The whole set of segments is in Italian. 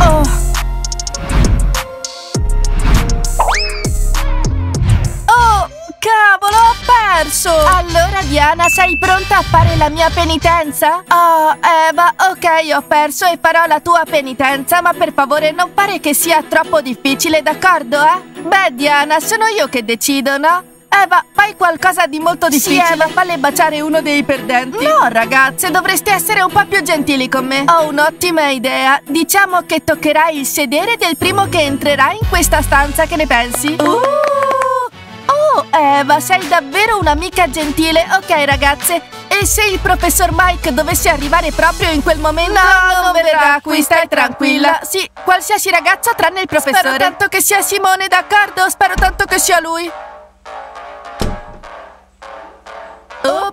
Oh. Oh, cavolo, ho perso! Allora, Diana, sei pronta a fare la mia penitenza? Oh, Eva, ok, ho perso e farò la tua penitenza, ma per favore non pare che sia troppo difficile, d'accordo, eh? Beh, Diana, sono io che decido, no? Eva, fai qualcosa di molto difficile. Sì, Eva, falle baciare uno dei perdenti. No, ragazze, dovreste essere un po' più gentili con me. Ho un'ottima idea. Diciamo che toccherai il sedere del primo che entrerà in questa stanza. Che ne pensi? Uh! Oh, Eva, sei davvero un'amica gentile. Ok, ragazze. E se il professor Mike dovesse arrivare proprio in quel momento? No, non, verrà qui, stai tranquilla. Sì, qualsiasi ragazza tranne il professore. Spero tanto che sia Simone, d'accordo? Spero tanto che sia lui.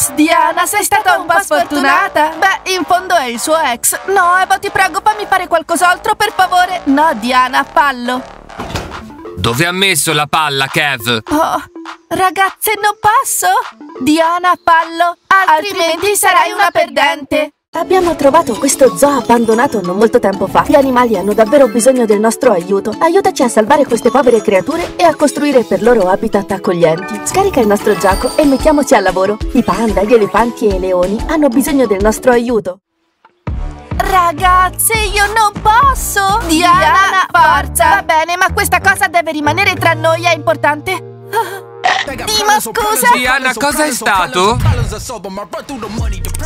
Ops, Diana, sei stata un po' sfortunata. Beh, in fondo è il suo ex. No, Eva, ti prego, fammi fare qualcos'altro, per favore. No, Diana, fallo. Dove ha messo la palla, Kev? Oh, ragazze, non passo. Diana, fallo, altrimenti sarai una perdente. Abbiamo trovato questo zoo abbandonato non molto tempo fa. Gli animali hanno davvero bisogno del nostro aiuto. Aiutaci a salvare queste povere creature e a costruire per loro habitat accoglienti. Scarica il nostro gioco e mettiamoci al lavoro. I panda, gli elefanti e i leoni hanno bisogno del nostro aiuto. Ragazze, io non posso! Diana, Diana forza! Va bene, ma questa cosa deve rimanere tra noi, è importante. Dima, scusa! Diana, cosa è stato?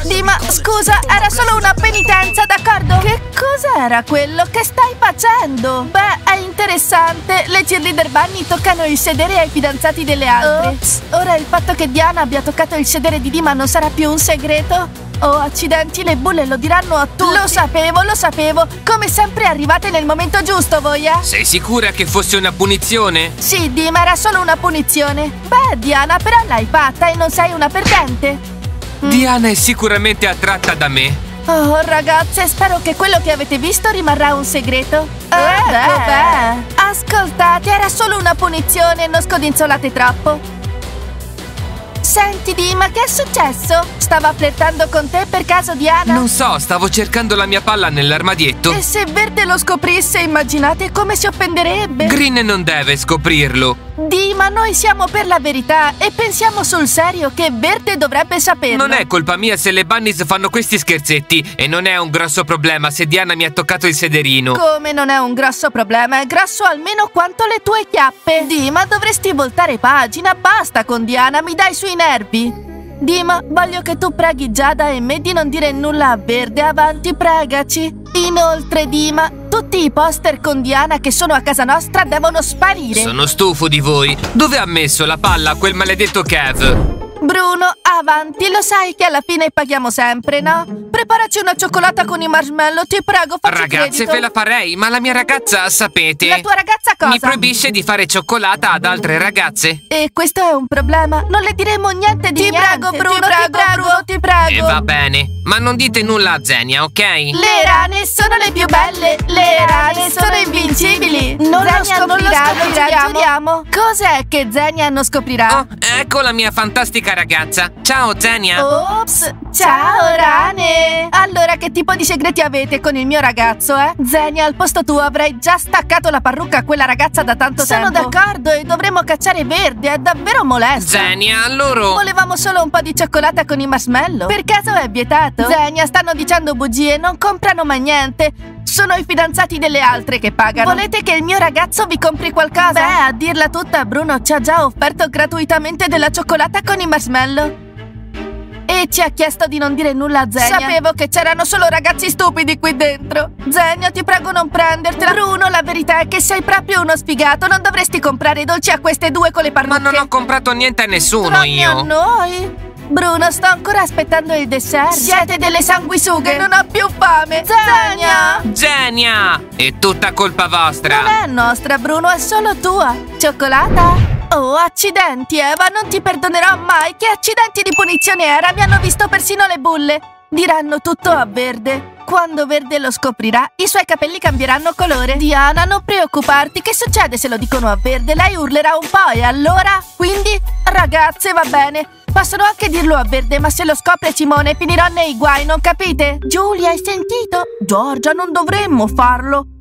Dima, scusa, era solo una penitenza, d'accordo? Che cos'era quello che stai facendo? Beh, è interessante. Le cheerleader bunny toccano il sedere ai fidanzati delle altre. Ops, ora il fatto che Diana abbia toccato il sedere di Dima non sarà più un segreto? Oh, accidenti, le bulle lo diranno a tutti. Lo sapevo, lo sapevo. Come sempre arrivate nel momento giusto, voi, eh? Sei sicura che fosse una punizione? Sì, Dima, era solo una punizione. Beh, Diana, però l'hai fatta e non sei una perdente. Mm. Diana è sicuramente attratta da me. Oh, ragazze, spero che quello che avete visto rimarrà un segreto. Eh, eh beh. beh. Ascoltate, era solo una punizione, non scodinzolate troppo. Senti, Dima, che è successo? Stava flirtando con te per caso Diana? Non so, stavo cercando la mia palla nell'armadietto. E se Verde lo scoprisse, immaginate come si offenderebbe? Green non deve scoprirlo. Dima, noi siamo per la verità e pensiamo sul serio che Verde dovrebbe saperlo. Non è colpa mia se le bunnies fanno questi scherzetti e non è un grosso problema se Diana mi ha toccato il sederino. Come non è un grosso problema? È grosso almeno quanto le tue chiappe. Dima, dovresti voltare pagina. Basta con Diana, mi dai sui nervi. Dima, voglio che tu preghi Giada e me di non dire nulla a Verde. Avanti, pregaci. Inoltre, Dima, tutti i poster con Diana che sono a casa nostra devono sparire. Sono stufo di voi. Dove ha messo la palla quel maledetto Kev? Bruno, avanti, lo sai che alla fine paghiamo sempre, no? Preparaci una cioccolata con i marshmallow, ti prego, facci Ragazze, credito. ve la farei, ma la mia ragazza, sapete... La tua ragazza cosa? Mi proibisce di fare cioccolata ad altre ragazze. E questo è un problema, non le diremo niente di ti niente. Prego, Bruno, ti prego, ti prego, Bruno, ti prego. E va bene, ma non dite nulla a Zenia, ok? Le rane sono le più belle, le rane sono invincibili. Non Zenia lo scoprirà, non lo scoprirà, giuriamo. Cos'è che Zenia non scoprirà? Oh, ecco la mia fantastica ragazza. Ciao, Zenia. Ops, ciao rane. Allora, che tipo di segreti avete con il mio ragazzo, eh? Zenia, al posto tuo avrei già staccato la parrucca a quella ragazza da tanto Sono tempo. Sono d'accordo e dovremmo cacciare Verde, è davvero molesto. Zenia, loro... Volevamo solo un po' di cioccolata con i marshmallow. Per caso è vietato? Zenia, stanno dicendo bugie, non comprano mai niente. Sono i fidanzati delle altre che pagano. Volete che il mio ragazzo vi compri qualcosa? Beh, a dirla tutta, Bruno ci ha già offerto gratuitamente della cioccolata con i marshmallow. E ci ha chiesto di non dire nulla a Zenia. Sapevo che c'erano solo ragazzi stupidi qui dentro. Zenia, ti prego non prendertela. Bruno, la verità è che sei proprio uno sfigato. Non dovresti comprare i dolci a queste due con le parrucche. Ma non ho comprato niente a nessuno Tranne io. a noi. Bruno, sto ancora aspettando il dessert. Siete delle sanguisughe. Non ho più fame. Zenia! Zenia! È tutta colpa vostra. Non è nostra, Bruno, è solo tua. Cioccolata? Oh, accidenti, Eva, non ti perdonerò mai. Che accidenti di punizione era? Mi hanno visto persino le bulle. Diranno tutto a Verde. Quando Verde lo scoprirà, i suoi capelli cambieranno colore. Diana, non preoccuparti. Che succede se lo dicono a Verde? Lei urlerà un po' e allora? Quindi, ragazze, va bene. Possono anche dirlo a Verde, ma se lo scopre Simone finirò nei guai, non capite? Giulia, hai sentito? Giorgia, non dovremmo farlo.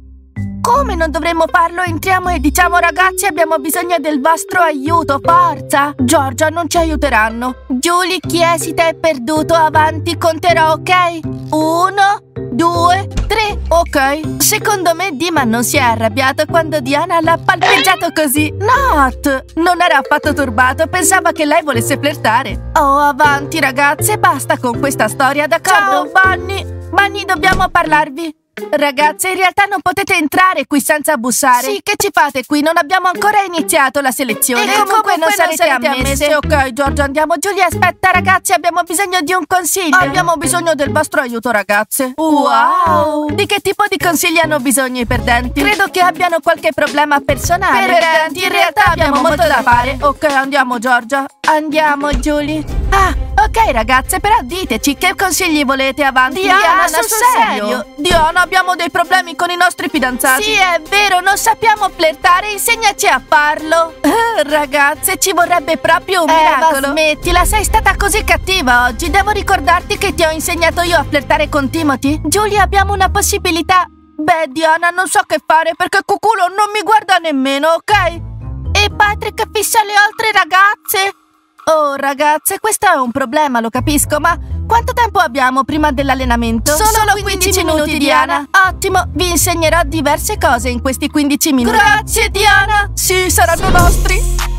Come non dovremmo farlo? Entriamo e diciamo ragazzi abbiamo bisogno del vostro aiuto, forza! Giorgia, non ci aiuteranno. Giulia, chi esita è perduto, avanti, conterò, ok? Uno, due, tre, ok. Secondo me Dima non si è arrabbiato quando Diana l'ha palpeggiato così. Not! Non era affatto turbato, pensava che lei volesse flirtare. Oh, avanti ragazze, basta con questa storia, d'accordo? Ciao, Bunny! Bunny, dobbiamo parlarvi. Ragazze, in realtà non potete entrare qui senza bussare. Sì, che ci fate qui? Non abbiamo ancora iniziato la selezione. E comunque, comunque non, sarete non sarete ammesse. Ok, Giorgio, andiamo. Giulia, aspetta, ragazzi, abbiamo bisogno di un consiglio. Abbiamo bisogno del vostro aiuto, ragazze. Wow! Di che tipo di consigli hanno bisogno i perdenti? Credo che abbiano qualche problema personale. Perdenti, in realtà abbiamo molto da fare. Ok, andiamo, Giorgia. Andiamo, Giulia. Ah, ok, ragazze, però diteci che consigli volete avanti. Diana, Diana sul serio? serio? Diana, abbiamo dei problemi con i nostri fidanzati. Sì, è vero, non sappiamo flirtare, insegnaci a farlo. ragazze, ci vorrebbe proprio un eh, miracolo. smettila, sei stata così cattiva oggi. Devo ricordarti che ti ho insegnato io a flirtare con Timothy. Giulia, abbiamo una possibilità. Beh, Diana, non so che fare perché Cuculo non mi guarda nemmeno, ok? E Patrick fissa le altre ragazze. Oh, ragazze, questo è un problema, lo capisco, ma quanto tempo abbiamo prima dell'allenamento? Solo, Solo 15, 15 minuti, Diana. Ottimo, vi insegnerò diverse cose in questi 15 minuti. Grazie, Diana. Sì, saranno nostri.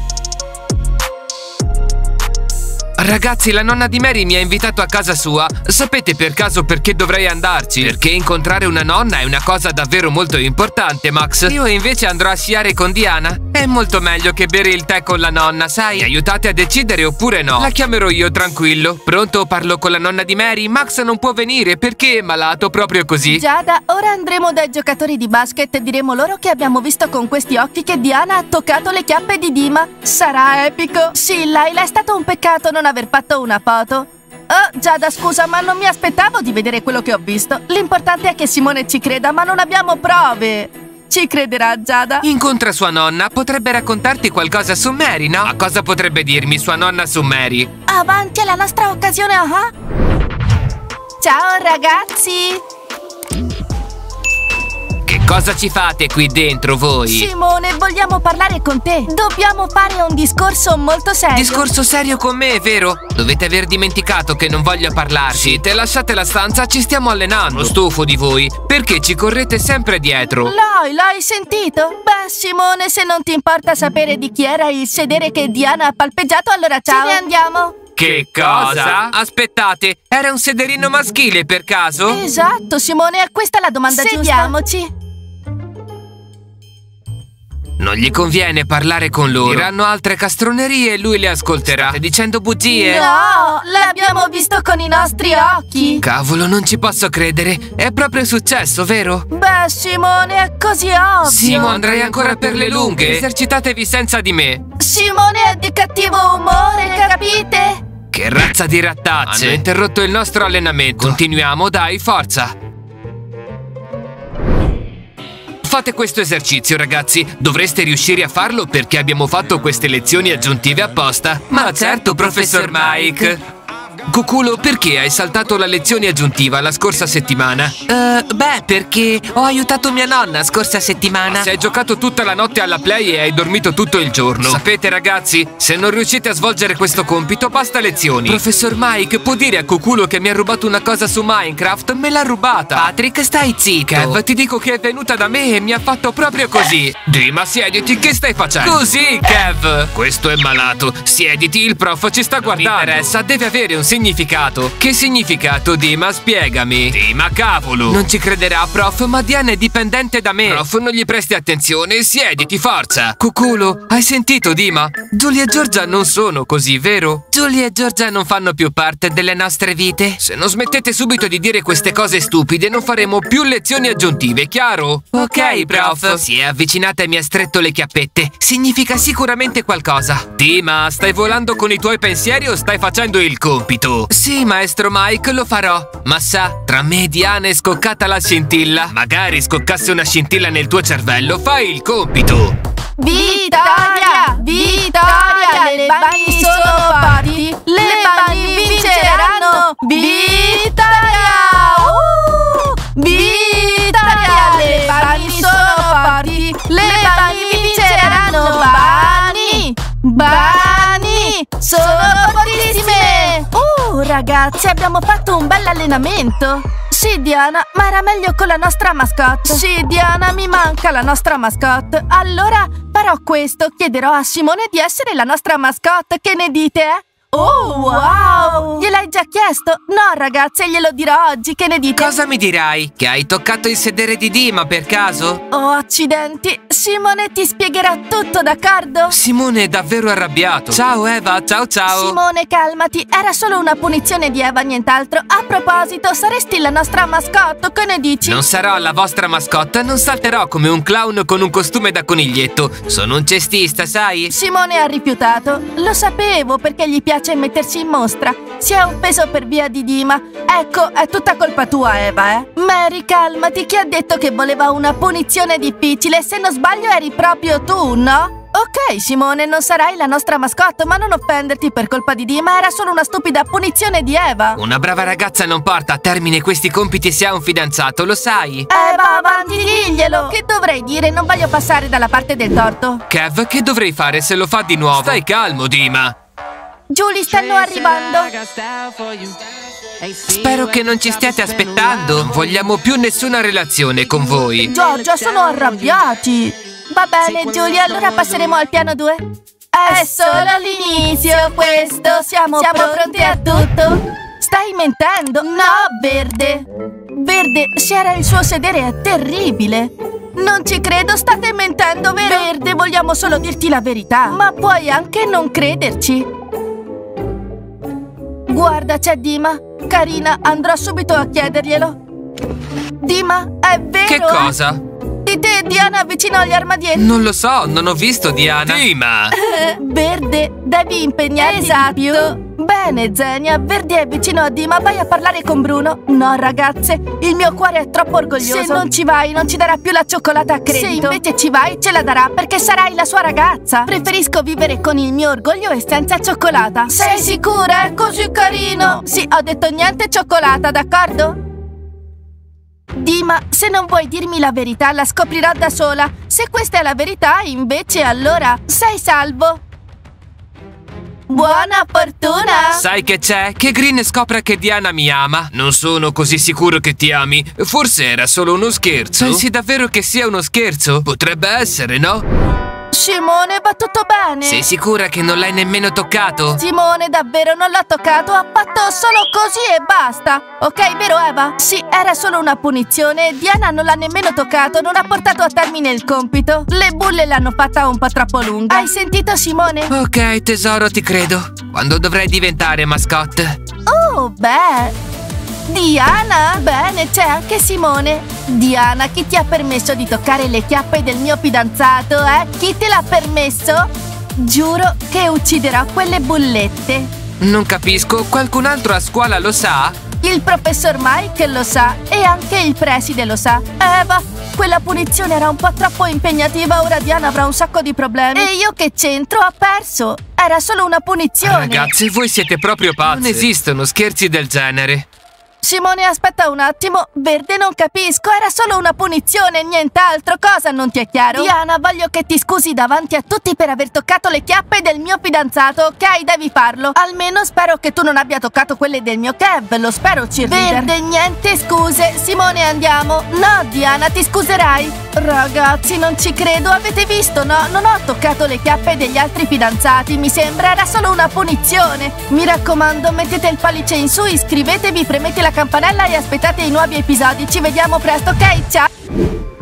Ragazzi, la nonna di Mary mi ha invitato a casa sua. Sapete per caso perché dovrei andarci? Perché incontrare una nonna è una cosa davvero molto importante, Max. Io invece andrò a sciare con Diana. È molto meglio che bere il tè con la nonna, sai? Mi aiutate a decidere oppure no? La chiamerò io, tranquillo. Pronto? Parlo con la nonna di Mary? Max non può venire perché è malato proprio così. Giada, ora andremo dai giocatori di basket e diremo loro che abbiamo visto con questi occhi che Diana ha toccato le chiappe di Dima. Sarà epico. Sì, Laila, è stato un peccato non aver aver fatto una foto? Oh, Giada, scusa, ma non mi aspettavo di vedere quello che ho visto. L'importante è che Simone ci creda, ma non abbiamo prove. Ci crederà, Giada? Incontra sua nonna, potrebbe raccontarti qualcosa su Mary, no? A cosa potrebbe dirmi sua nonna su Mary? Avanti alla nostra occasione, ah! Uh -huh. Ciao, ragazzi! Cosa ci fate qui dentro voi? Simone, vogliamo parlare con te. Dobbiamo fare un discorso molto serio. Discorso serio con me, vero? Dovete aver dimenticato che non voglio parlarci. Te lasciate la stanza, ci stiamo allenando. Lo stufo di voi. Perché ci correte sempre dietro? Loi, l'hai sentito? Beh, Simone, se non ti importa sapere di chi era il sedere che Diana ha palpeggiato, allora ciao. Ce ne andiamo. Che cosa? Aspettate, era un sederino maschile per caso? Esatto, Simone, è questa la domanda Sediamoci. giusta. Non gli conviene parlare con loro. Diranno altre castronerie e lui le ascolterà. State dicendo bugie? No, l'abbiamo visto con i nostri occhi. Cavolo, non ci posso credere. È proprio successo, vero? Beh, Simone, è così ovvio. Simo, andrei ancora per le lunghe. Esercitatevi senza di me. Simone è di cattivo umore, capite? Che razza di rattazze. Hanno interrotto il nostro allenamento. Continuiamo, dai, forza. Fate questo esercizio, ragazzi. Dovreste riuscire a farlo perché abbiamo fatto queste lezioni aggiuntive apposta. Ma certo, professor Mike. Cuculo, perché hai saltato la lezione aggiuntiva la scorsa settimana? Uh, beh, perché ho aiutato mia nonna scorsa settimana. Se hai giocato tutta la notte alla play e hai dormito tutto il giorno. Sapete, ragazzi, se non riuscite a svolgere questo compito, basta lezioni. Professor Mike, può dire a Cuculo che mi ha rubato una cosa su Minecraft? Me l'ha rubata. Patrick, stai zitto. Kev, ti dico che è venuta da me e mi ha fatto proprio così. Dima, siediti, che stai facendo? Così, Kev. Questo è malato. Siediti, il prof ci sta guardando. Mi interessa, deve avere un significato. Che significato, Dima? Spiegami. Dima, cavolo. Non ci crederà, prof, ma Diana è dipendente da me. Prof, non gli presti attenzione. Siediti, forza. Cuculo, hai sentito, Dima? Giulia e Giorgia non sono così, vero? Giulia e Giorgia non fanno più parte delle nostre vite. Se non smettete subito di dire queste cose stupide, non faremo più lezioni aggiuntive, chiaro? Ok, prof. Si è avvicinata e mi ha stretto le chiappette. Significa sicuramente qualcosa. Dima, stai volando con i tuoi pensieri o stai facendo il compito? Subito! Sì, maestro Mike, lo farò. Ma sa, tra me e Diana è scoccata la scintilla. Magari scoccasse una scintilla nel tuo cervello, fai il compito! Vittoria! Vittoria! Le bani sono forti! Le bani vinceranno! Vittoria! Uh! Vittoria! Le bani sono forti! Le bani vinceranno! Bani! Bani! Sono fortissime! Uh, ragazzi, abbiamo fatto un bel allenamento! Sì, Diana, ma era meglio con la nostra mascotte. Sì, Diana, mi manca la nostra mascotte. Allora farò questo. Chiederò a Simone di essere la nostra mascotte. Che ne dite? Eh? Oh, wow! Gliel'hai già chiesto? No, ragazze, glielo dirò oggi. Che ne dite? Cosa mi dirai? Che hai toccato il sedere di Dima per caso? Oh, accidenti. Simone ti spiegherà tutto, d'accordo? Simone è davvero arrabbiato. Ciao Eva, ciao ciao. Simone, calmati. Era solo una punizione di Eva, nient'altro. A proposito, saresti la nostra mascotte. Che ne dici? Non sarò la vostra mascotte, non salterò come un clown con un costume da coniglietto. Sono un cestista, sai? Simone ha rifiutato. Lo sapevo perché gli piace piace mettersi in mostra. Si è un peso per via di Dima. Ecco, è tutta colpa tua, Eva, eh? Mary, calmati, chi ha detto che voleva una punizione difficile? Se non sbaglio eri proprio tu, no? Ok, Simone, non sarai la nostra mascotte, ma non offenderti per colpa di Dima, era solo una stupida punizione di Eva. Una brava ragazza non porta a termine questi compiti se ha un fidanzato, lo sai? Eva, avanti, diglielo! Che dovrei dire? Non voglio passare dalla parte del torto. Kev, che dovrei fare se lo fa di nuovo? Stai calmo, Dima. Giulia, stanno arrivando. Spero che non ci stiate aspettando. Non vogliamo più nessuna relazione con voi. Giorgia, sono arrabbiati. Va bene, Giulia, allora passeremo al piano 2. È solo l'inizio questo. Siamo, Siamo pronti a tutto. Stai mentendo? No, Verde. Verde, se era il suo sedere è terribile. Non ci credo, state mentendo, vero? Verde, vogliamo solo dirti la verità. Ma puoi anche non crederci. Guarda, c'è Dima. Carina, andrò subito a chiederglielo. Dima, è vero? Che cosa? Di te, Diana, vicino agli armadietti. Non lo so, non ho visto Diana. Dima! Verde, devi impegnarti esatto. di più. Bene, Zenia, Verdi è vicino a Dima, vai a parlare con Bruno. No, ragazze, il mio cuore è troppo orgoglioso. Se non ci vai, non ci darà più la cioccolata a credito. Se invece ci vai, ce la darà perché sarai la sua ragazza. Preferisco vivere con il mio orgoglio e senza cioccolata. Sei sicura? È così carino. Sì, ho detto niente cioccolata, d'accordo? Dima, se non vuoi dirmi la verità, la scoprirò da sola. Se questa è la verità, invece, allora sei salvo. Buona fortuna! Sai che c'è? Che Green scopra che Diana mi ama. Non sono così sicuro che ti ami. Forse era solo uno scherzo. Pensi davvero che sia uno scherzo? Potrebbe essere, no? Simone, va tutto bene? Sei sicura che non l'hai nemmeno toccato? Simone, davvero non l'ha toccato, ha fatto solo così e basta. Ok, vero Eva? Sì, era solo una punizione. Diana non l'ha nemmeno toccato, non ha portato a termine il compito. Le bulle l'hanno fatta un po' troppo lunga. Hai sentito Simone? Ok, tesoro, ti credo. Quando dovrai diventare mascotte? Oh, beh... Diana? Bene, c'è anche Simone. Diana, chi ti ha permesso di toccare le chiappe del mio fidanzato, eh? Chi te l'ha permesso? Giuro che ucciderò quelle bullette. Non capisco, qualcun altro a scuola lo sa? Il professor Mike lo sa e anche il preside lo sa. Eva, quella punizione era un po' troppo impegnativa, ora Diana avrà un sacco di problemi. E io che c'entro? Ho perso. Era solo una punizione. Ragazzi, voi siete proprio pazzi. Non esistono scherzi del genere. Simone, aspetta un attimo. Verde, non capisco. Era solo una punizione, nient'altro. Cosa non ti è chiaro? Diana, voglio che ti scusi davanti a tutti per aver toccato le chiappe del mio fidanzato, ok? Devi farlo. Almeno spero che tu non abbia toccato quelle del mio Kev. Lo spero, cheerleader. Verde, niente scuse. Simone, andiamo. No, Diana, ti scuserai. Ragazzi, non ci credo. Avete visto, no? Non ho toccato le chiappe degli altri fidanzati. Mi sembra era solo una punizione. Mi raccomando, mettete il pollice in su, iscrivetevi, premete la campanella e aspettate i nuovi episodi. Ci vediamo presto, ok? Ciao!